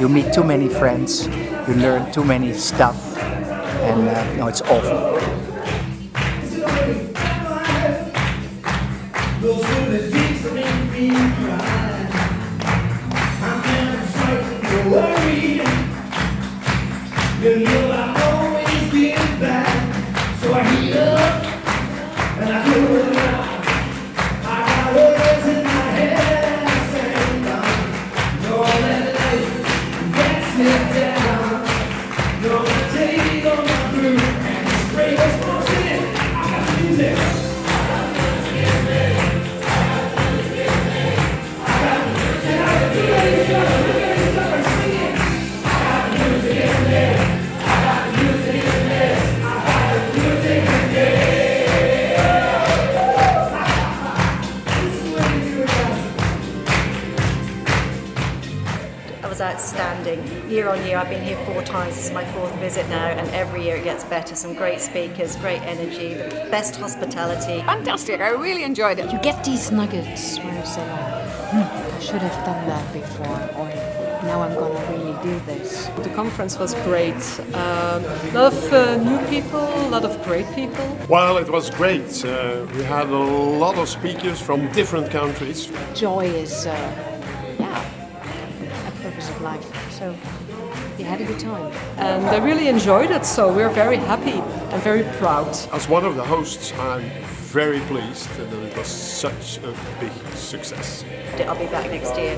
you meet too many friends, you learn too many stuff, and uh, no, it's awful. Always so I heat up and I it was outstanding. Year on year, I've been here four times. This is my fourth visit now, and every year it gets better. Some great speakers, great energy, the best hospitality. Fantastic, I really enjoyed it. You get these nuggets where you say, like, hmm, I should have done that before, or now I'm gonna really do this. The conference was great. Um, a lot of uh, new people, a lot of great people. Well, it was great. Uh, we had a lot of speakers from different countries. Joy is, uh, yeah, of life. So we had a good time. And I really enjoyed it, so we're very happy and very proud. As one of the hosts, I'm very pleased that it was such a big success. I'll be back next year.